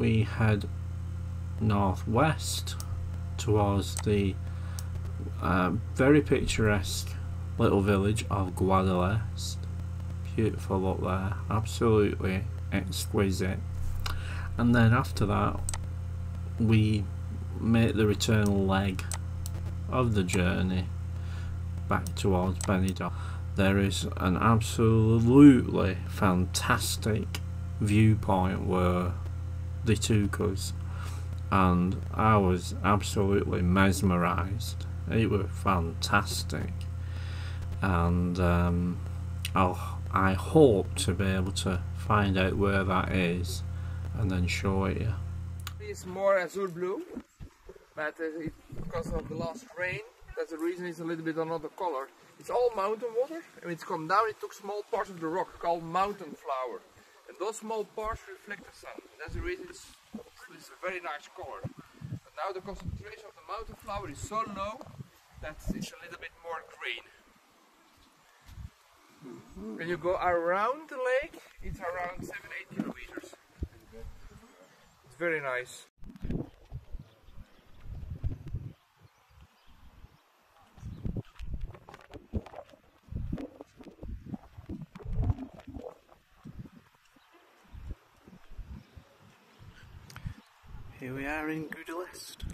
we head northwest towards the uh, very picturesque little village of Guadalest. Beautiful up there, absolutely exquisite. And then after that, we make the return leg of the journey back towards Benidorm. There is an absolutely fantastic viewpoint where they took us and I was absolutely mesmerized. It was fantastic, and um, I hope to be able to find out where that is and then show it you. It's more azure blue, but uh, it, because of the last rain, that's the reason it's a little bit another color. It's all mountain water, and it's come down, it took small parts of the rock called mountain flour. Those small parts reflect the sun. That's the reason it's, it's a very nice color. But now the concentration of the mountain flour is so low that it's a little bit more green. When you go around the lake, it's around 7-8 kilometers. It's very nice. Here we are in Guadalest.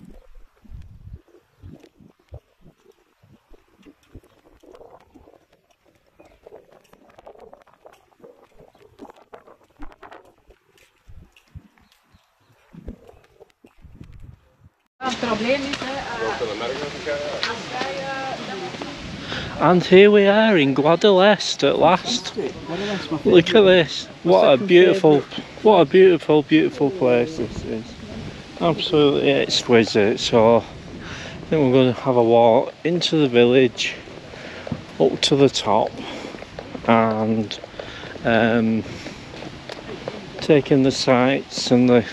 Het probleem is, hè, als wij And here we are in Guadalest at last. Look at this. What a beautiful, what a beautiful, beautiful place this is. Absolutely exquisite. So I think we're going to have a walk into the village, up to the top, and um, taking the sights and the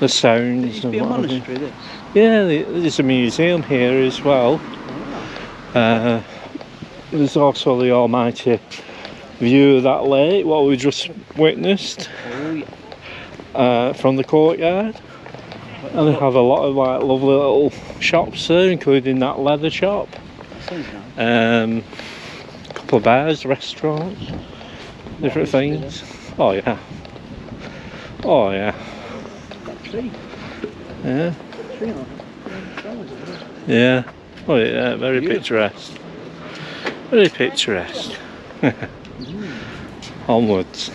the sounds. and what have you. Yeah, there's a museum here as well. Uh, there's also the almighty view of that lake, what we just witnessed uh, from the courtyard. And they have a lot of like lovely little shops there, including that leather shop. Um, a couple of bars, restaurants, different things. Oh yeah. Oh yeah. Yeah. Yeah. Oh yeah, very picturesque. Very picturesque. Onwards,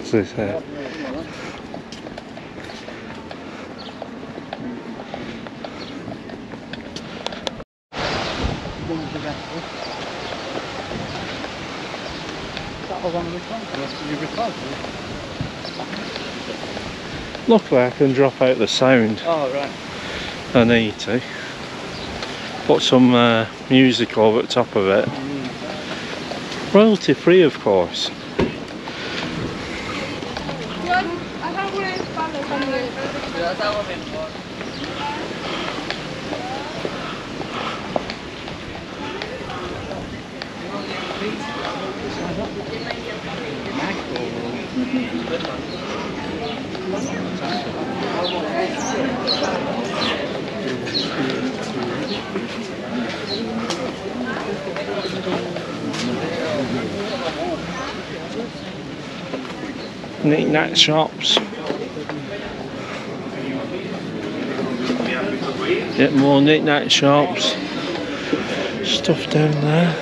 as they say. Luckily I can drop out the sound. Oh, right. I need to. Put some uh, music over the top of it. Royalty free, of course. Knick-knack shops. Get more knick-knack shops. Stuff down there.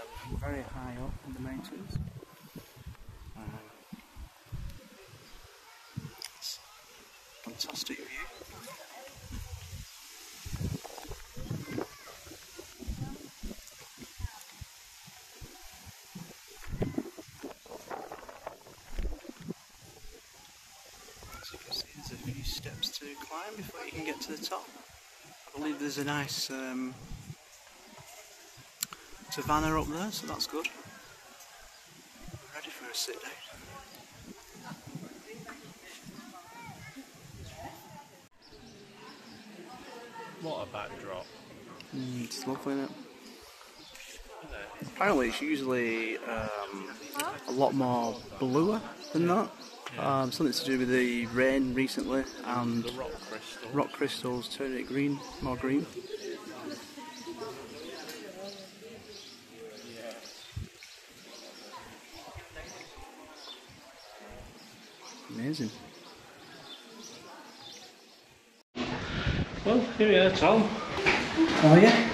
very high up in the mountains. Um, fantastic view. As you can see, there's a few steps to climb before you can get to the top. I believe there's a nice um, savannah up there, so that's good. Ready for a sit down. What a backdrop. Mm, it's lovely, isn't it? Apparently, it's usually um, a lot more bluer than that. Um, something to do with the rain recently and The rock crystal. rock crystals turning it green, more green. Amazing. Well, here we are, Tom. Oh yeah.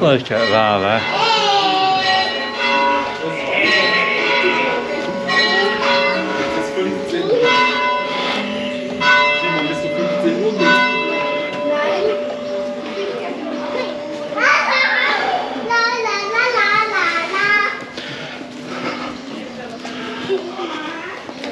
Look at that there.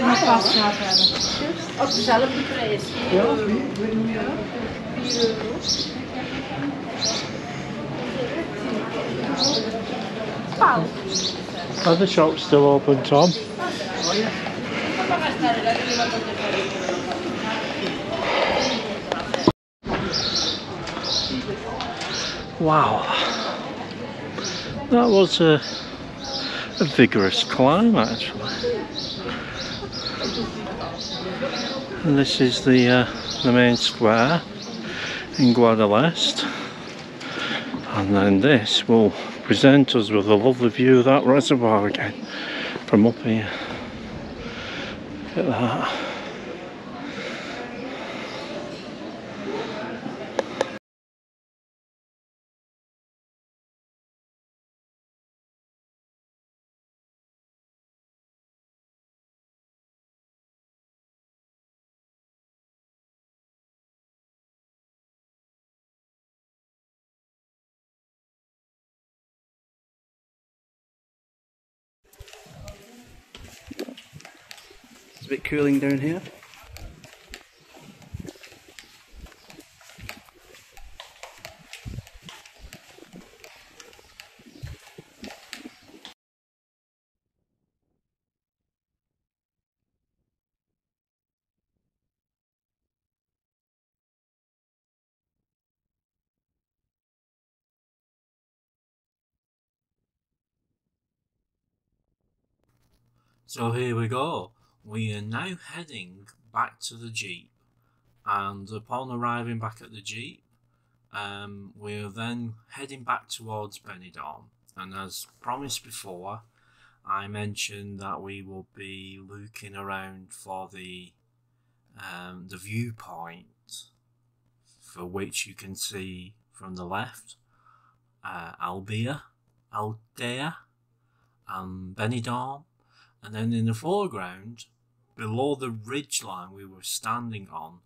passata. Ho già preso. Are the shops still open, Tom? Wow. That was a, a vigorous climb actually. And this is the uh, the main square in Guadalest. And then this will present us with a lovely view of that reservoir again from up here. Look at that. Bit cooling down here. So here we go. We are now heading back to the Jeep. And upon arriving back at the Jeep, um, we're then heading back towards Benidorm. And as promised before, I mentioned that we will be looking around for the um, the viewpoint for which you can see from the left uh, Albir, Altea, and Benidorm. And then in the foreground, below the ridge line we were standing on,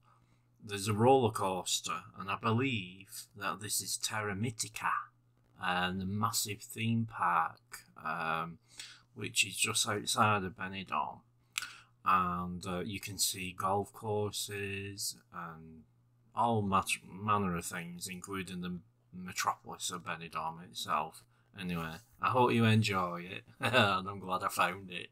there's a roller coaster, and I believe that this is Terra Mítica, and the massive theme park, um, which is just outside of Benidorm. And uh, you can see golf courses and all mat- manner of things, including the metropolis of Benidorm itself. Anyway, I hope you enjoy it, and I'm glad I found it.